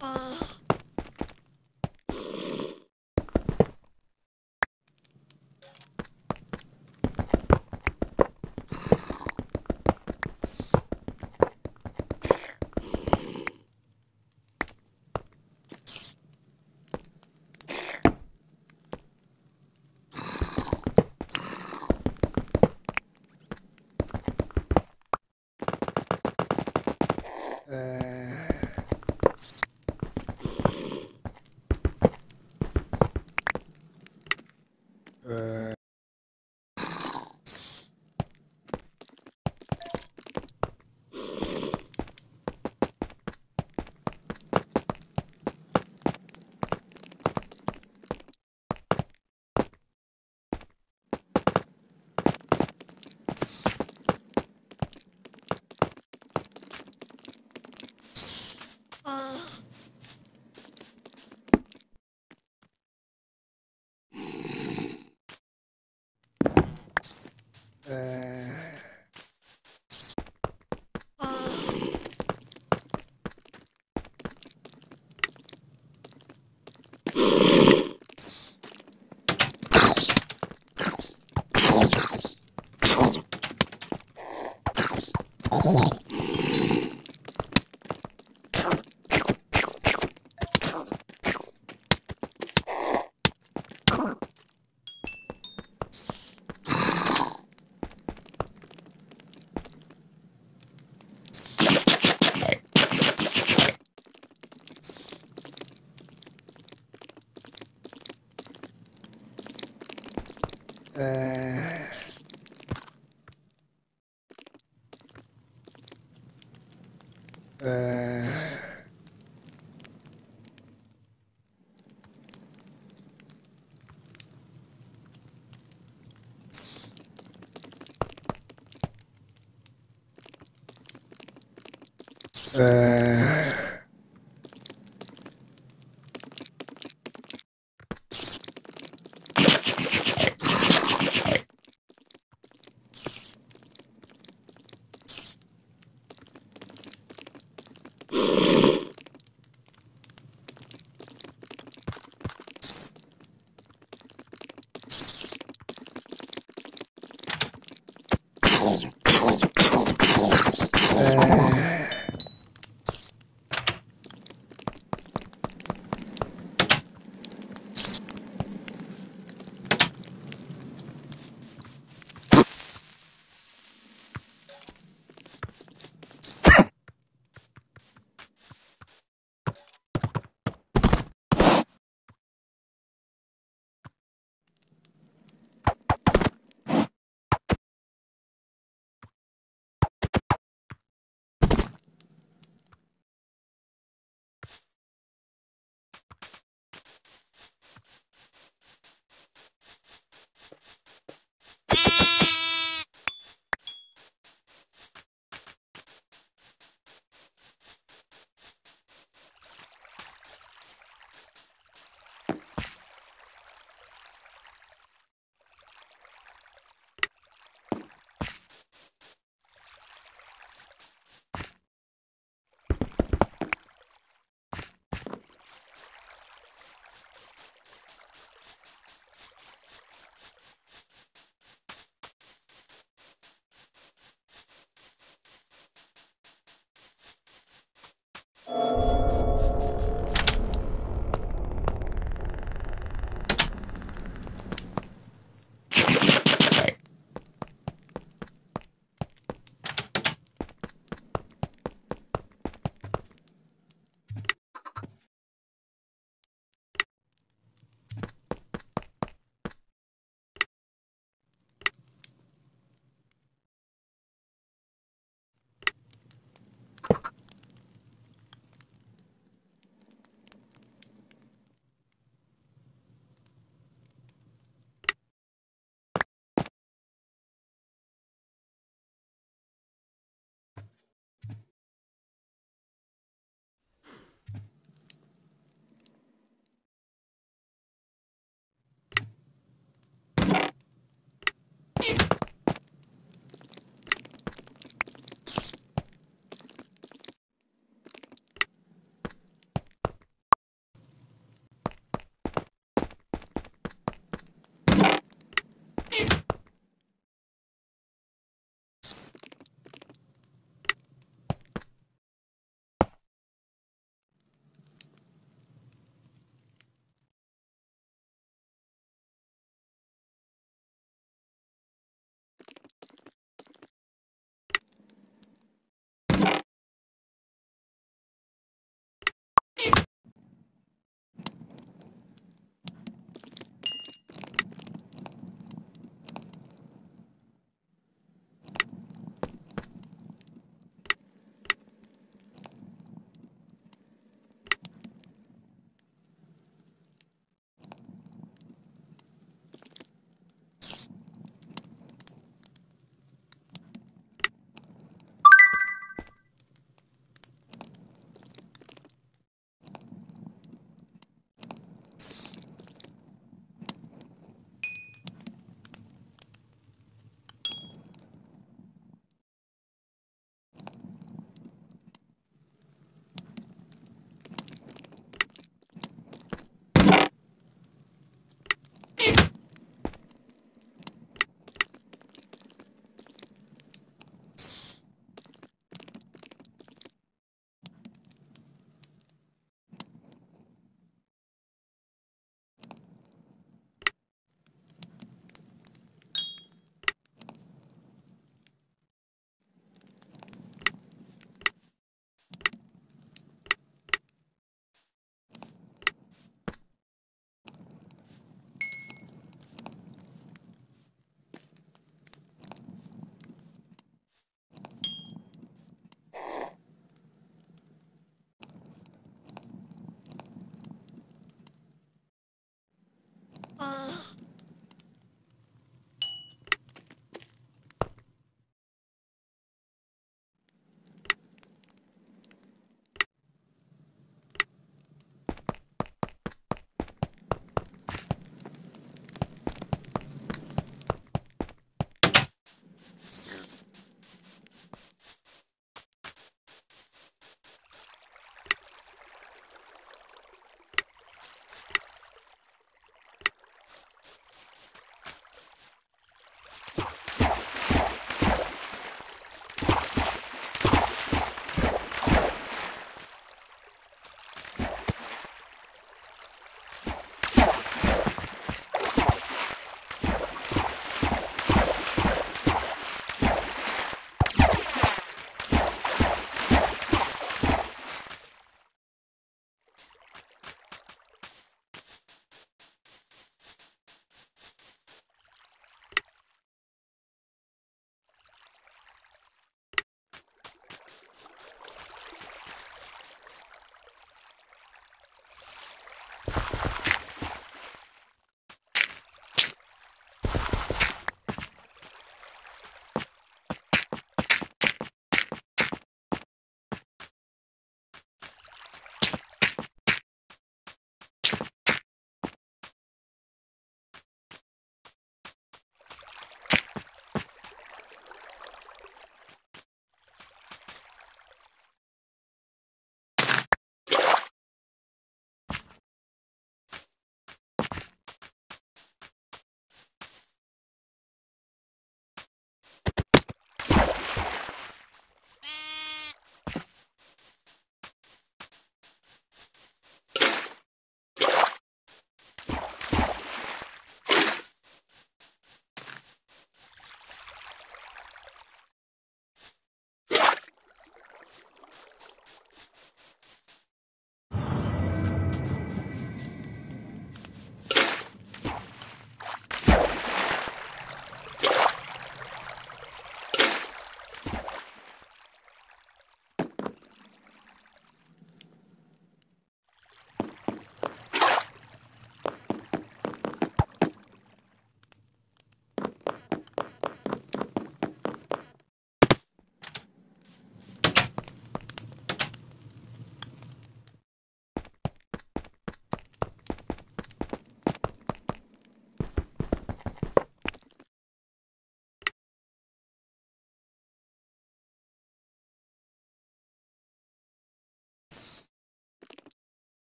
啊。Uh, uh, uh, uh,